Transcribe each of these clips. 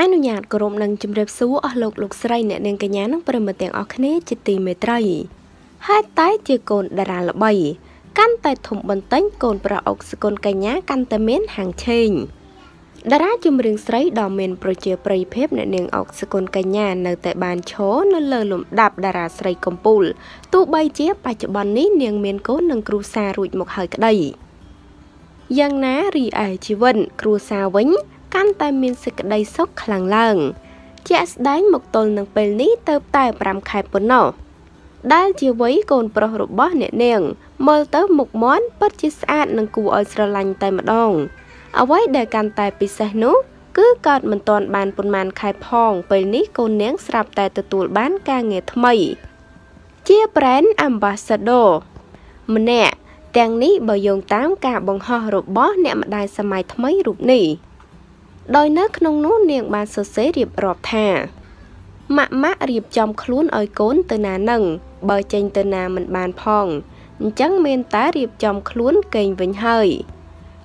អនុញ្ញាតគោរពនឹងជម្រាបសួរអស់លោកលោកស្រីអ្នកនាងកញ្ញានិងប្រិមត្តទាំងអស់គ្នាជាទីមេត្រីហេតុតែជាកូនតារាល្បី កាន់តែធំបន្ទែងកូនប្រុសអុកសកុនកញ្ញាកាន់តែមានហាងឆេងតារាចម្រៀងស្រីដ៏មានប្រជាប្រិយភាពអ្នកនាងអុកសកុនកញ្ញានៅតែបានឈរនៅលើលំដាប់តារាស្រីកំពូលទោះបីជាបច្ចុប្បន្ននេះនាងមានកូននិងគ្រួសាររួចមកហើយក្តីយ៉ាងណារីឯជីវិតគ្រួសារវិញ កាន់តែមានសេចក្តីសុខខ្លាំងឡើងជាក់ស្ដែងមកទល់នឹងពេលនេះទៅតែ5ខែប៉ុណ្ណោះដែលជាវ័យកូនប្រុសរបស់អ្នកនាង មើលទៅមុខមាត់ពិតជាស្អាតនិងគួរឲ្យស្រឡាញ់តែម្ដង អ្វីដែលកាន់តែពិសេសនោះ គឺកើតមិនទាន់បានប៉ុន្មានខែផង ពេលនេះកូននាងស្រាប់តែទទួលបានការងារថ្មី ជា brand ambassador ម្នាក់ទាំងនេះបើយោងតាមការបង្ហោះរបស់អ្នកម្ដាយសម័យថ្មីរូបនេះ ដោយនៅក្នុងនោះនាងបានសរសេររៀបរាប់ថាម៉ាក់ម៉ាក់រៀបចំខ្លួនឲ្យកូនទៅណានឹងបើចេញទៅណាមិនបានផងអញ្ចឹងមានតែរៀបចំខ្លួនកេងវិញហើយ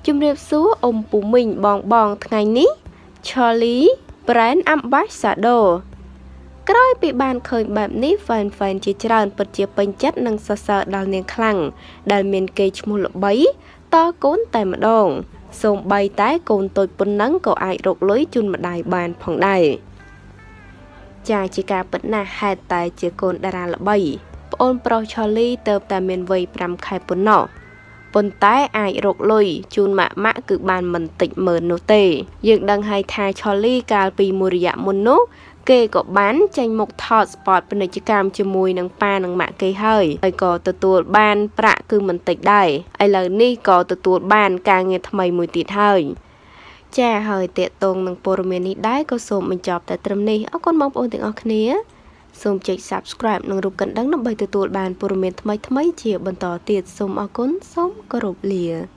ជំរាបសួរអ៊ំពូមីងបងបងថ្ងៃនេះ Charlie Brand Ambassador ក្រោយពីបានឃើញបែបនេះ fan fan ជាច្រើនពិតជាពេញចិត្តនិងសរសើរដល់នាងខ្លាំងដែលមានកេរ្តិ៍ឈ្មោះល្បីតកូនតែម្ដង សូម្បីតែកូនតូចប៉ុណ្ណឹងក៏អាចរកលុយជូនម្ដាយបានផងដែរចាជាការពិតណាស់ហេតុតែជាកូនតារាល្បីប្អូនប្រុសឆូលីទៅតែមានវ័យ5ខែប៉ុណ្ណោះប៉ុន្តែអាចរកលុយជូនម៉ាក់ម៉ាក់គឺបានមិនតិចម៉ឺននោះទេ យើងដឹងហើយថាឆូលីកាលពីមួយរយៈមុននោះ គេក៏បានចេញមុខថតស្ពតពាណិជ្ជកម្មជាមួយនឹងប៉ានិងម៉ាក់គេហើយហើយក៏ទទួលបានប្រាក់គឺមិនតិចដែរឥឡូវនេះក៏ទទួលបានការងារថ្មីមួយទៀតហើយចាហើយតេតងនឹងព័ត៌មាននេះដែរក៏សូមបញ្ចប់តែត្រឹមនេះអរគុណបងប្អូនទាំងអស់គ្នាសូមចុច Subscribe និងរូបកណ្ដឹងដើម្បីទទួលបានព័ត៌មានថ្មីៗជាបន្តទៀតសូមអរគុណសូមគោរពលា